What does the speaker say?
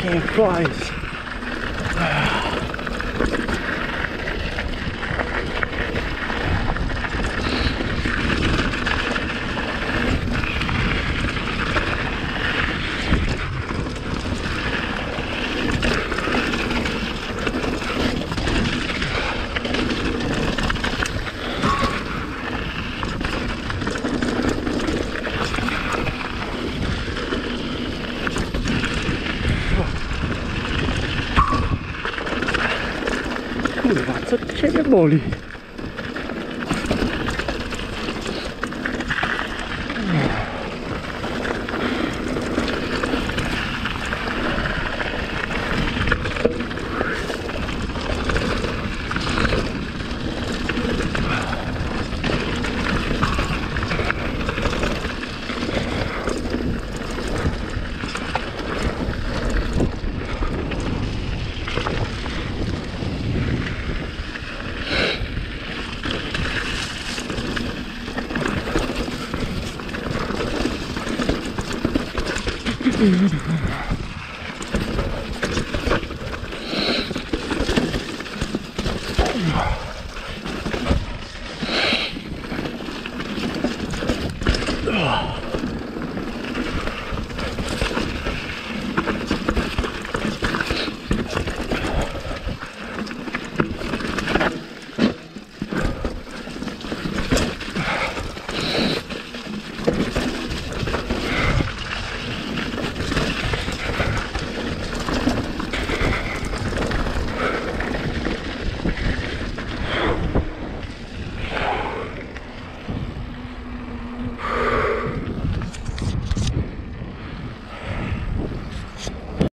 fucking flies. Kurwa, co ciebie boli? y